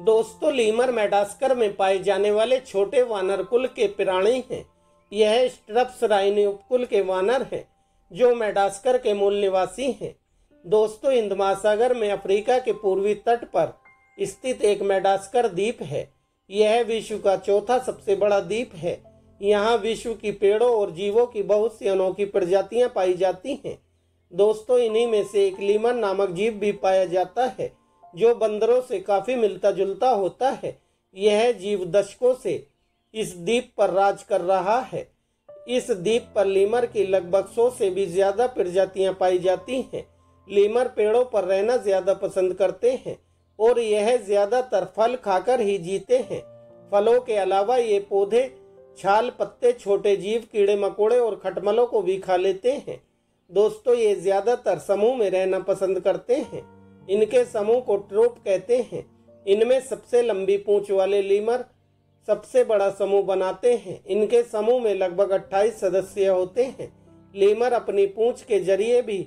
दोस्तों, लीमर मेडास्कर में पाए जाने वाले छोटे वानर कुल के प्राणी हैं। यह स्ट्रप्स राइनी उपकुल के वानर हैं, जो मेडास्कर के मूल निवासी हैं। दोस्तों हिंद महासागर में अफ्रीका के पूर्वी तट पर स्थित एक मेडास्कर द्वीप है। यह विश्व का चौथा सबसे बड़ा द्वीप है। यहाँ विश्व की पेड़ों और जीवों की बहुत सी अनोखी प्रजातियाँ पाई जाती हैं। दोस्तों, इन्हीं में से एक लीमर नामक जीव भी पाया जाता है। जो बंदरों से काफ़ी मिलता जुलता होता है, यह जीव दशकों से इस द्वीप पर राज कर रहा है। इस द्वीप पर लीमर की लगभग सौ से भी ज़्यादा प्रजातियाँ पाई जाती हैं। लीमर पेड़ों पर रहना ज़्यादा पसंद करते हैं और यह ज़्यादातर फल खाकर ही जीते हैं। फलों के अलावा ये पौधे छाल, पत्ते, छोटे जीव, कीड़े मकोड़े और खटमलों को भी खा लेते हैं। दोस्तों, ये ज़्यादातर समूह में रहना पसंद करते हैं। इनके समूह को ट्रोप कहते हैं। इनमें सबसे लंबी पूंछ वाले लीमर सबसे बड़ा समूह बनाते हैं। इनके समूह में लगभग 28 सदस्य होते हैं। लीमर अपनी पूंछ के ज़रिए भी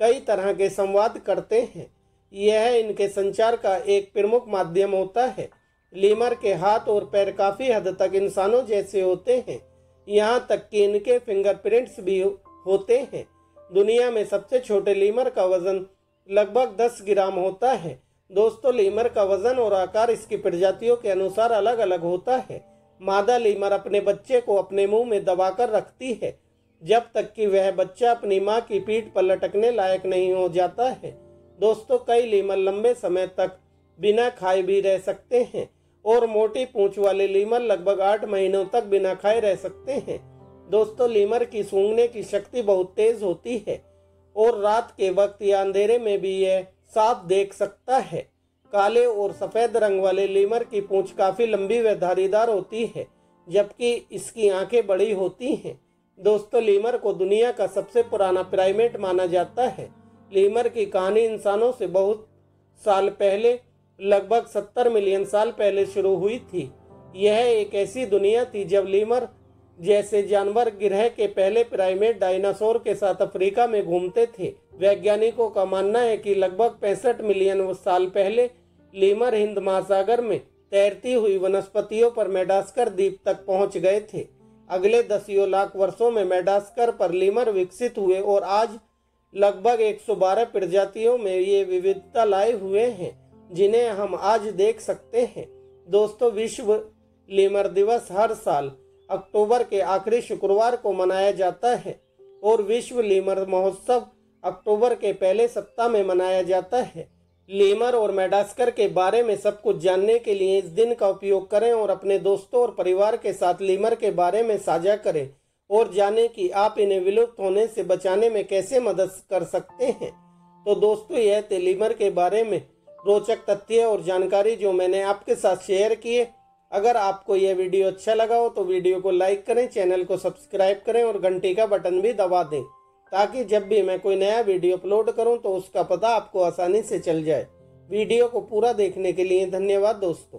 कई तरह के संवाद करते हैं। यह इनके संचार का एक प्रमुख माध्यम होता है। लीमर के हाथ और पैर काफ़ी हद तक इंसानों जैसे होते हैं। यहाँ तक कि इनके फिंगरप्रिंट्स भी होते हैं। दुनिया में सबसे छोटे लीमर का वज़न लगभग 10 ग्राम होता है। दोस्तों, लीमर का वज़न और आकार इसकी प्रजातियों के अनुसार अलग अलग होता है। मादा लीमर अपने बच्चे को अपने मुँह में दबाकर रखती है। जब तक कि वह बच्चा अपनी माँ की पीठ पर लटकने लायक नहीं हो जाता है। दोस्तों, कई लीमर लंबे समय तक बिना खाए भी रह सकते हैं और मोटी पूंछ वाले लीमर लगभग आठ महीनों तक बिना खाए रह सकते हैं। दोस्तों, लीमर की सूंघने की शक्ति बहुत तेज होती है। और रात के वक्त या अंधेरे में भी यह साफ़ देख सकता है। काले और सफ़ेद रंग वाले लीमर की पूंछ काफ़ी लंबी व धारीदार होती है, जबकि इसकी आँखें बड़ी होती हैं। दोस्तों, लीमर को दुनिया का सबसे पुराना प्राइमेट माना जाता है। लीमर की कहानी इंसानों से बहुत साल पहले, लगभग सत्तर मिलियन साल पहले शुरू हुई थी। यह एक ऐसी दुनिया थी जब लीमर जैसे जानवर गिरह के पहले प्राइमेट डायनासोर के साथ अफ्रीका में घूमते थे। वैज्ञानिकों का मानना है कि लगभग पैंसठ मिलियन साल पहले लीमर हिंद महासागर में तैरती हुई वनस्पतियों पर मेडास्कर द्वीप तक पहुँच गए थे। अगले दसियों लाख वर्षों में मेडास्कर पर लीमर विकसित हुए और आज लगभग 112 प्रजातियों में ये विविधता लाए हुए हैं, जिन्हें हम आज देख सकते हैं। दोस्तों, विश्व लीमर दिवस हर साल अक्टूबर के आखिरी शुक्रवार को मनाया जाता है और विश्व लीमर महोत्सव अक्टूबर के पहले सप्ताह में मनाया जाता है। लीमर और मेडास्कर के बारे में सब कुछ जानने के लिए इस दिन का उपयोग करें और अपने दोस्तों और परिवार के साथ लीमर के बारे में साझा करें और जाने कि आप इन्हें विलुप्त होने से बचाने में कैसे मदद कर सकते हैं। तो दोस्तों, यह थे लीमर के बारे में रोचक तथ्य और जानकारी जो मैंने आपके साथ शेयर किए। अगर आपको यह वीडियो अच्छा लगा हो तो वीडियो को लाइक करें, चैनल को सब्सक्राइब करें और घंटी का बटन भी दबा दें, ताकि जब भी मैं कोई नया वीडियो अपलोड करूँ तो उसका पता आपको आसानी से चल जाए। वीडियो को पूरा देखने के लिए धन्यवाद दोस्तों।